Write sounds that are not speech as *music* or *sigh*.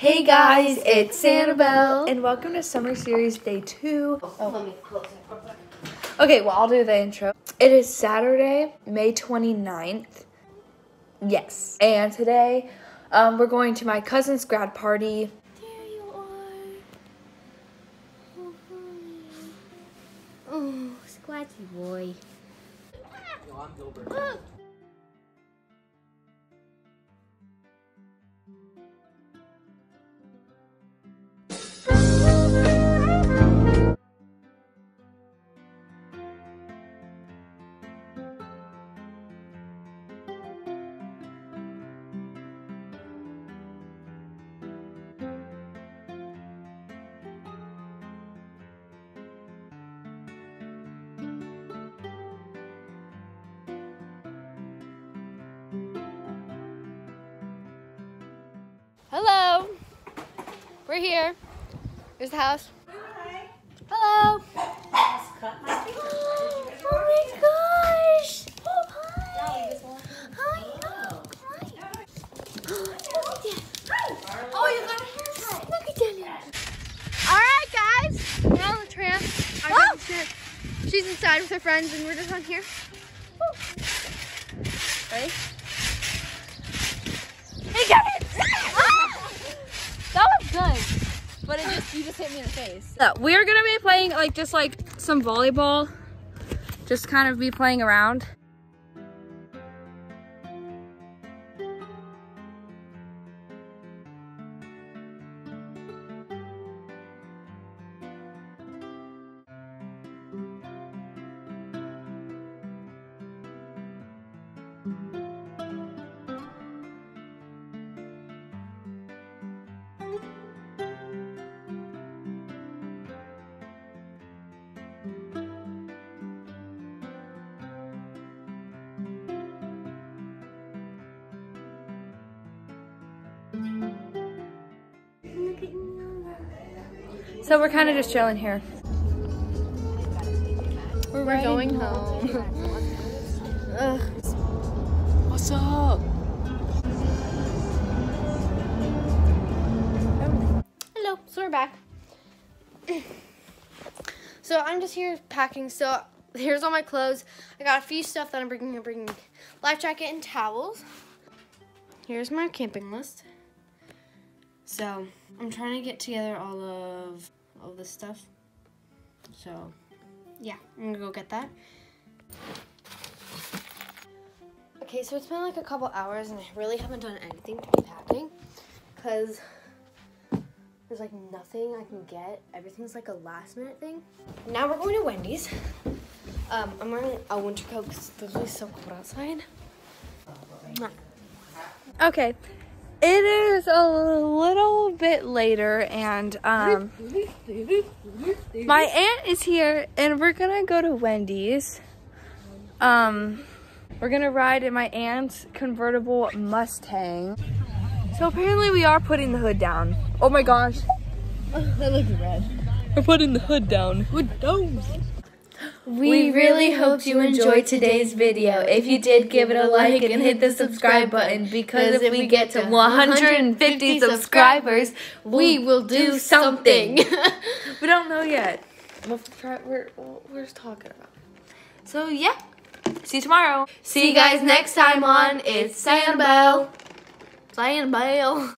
Hey guys, it's Sanibel, and welcome to Summer Series Day 2. Okay, well, I'll do the intro. It is Saturday, May 29th. Yes. And today, um, we're going to my cousin's grad party. There you are. Oh, oh Squatchy boy. Hello. We're here. Here's the house. Hello. Oh, my gosh. Oh, hi. Hi. Oh, hi. Look at that. Oh, you got a haircut. Look at that. All right, guys. We're on the tramp. Oh! she's inside with her friends, and we're just on here. Ready? He got it! Ah! That was good. But it just you just hit me in the face. We're gonna be playing like just like some volleyball, just kind of be playing around. So we're kind of just chilling here. We're, going home. Ugh. What's up? Hello, so we're back. *clears throat* so I'm just here packing. So here's all my clothes. I got a few stuff that I'm bringing. I'm bringing life jacket and towels. Here's my camping list. So I'm trying to get together all of all this stuff. So yeah, I'm gonna go get that. Okay, so it's been like a couple hours and I really haven't done anything to be packing because there's like nothing I can get. Everything's like a last minute thing. Now we're going to Wendy's. Um, I'm wearing a winter coat because it's literally so cold outside. Okay. It is a little bit later and um my aunt is here and we're gonna go to Wendy's. Um we're gonna ride in my aunt's convertible Mustang. So apparently we are putting the hood down. Oh my gosh. *laughs* that looks red. We're putting the hood down. Hood down. We really hoped you enjoyed today's video. If you did, give it a like and hit the subscribe button because if we get to 150 subscribers, we will do something. *laughs* We don't know yet. We'll try, we're, we're just talking about. So yeah. See you tomorrow. See you guys next time on It's Sandbell. Sandbell.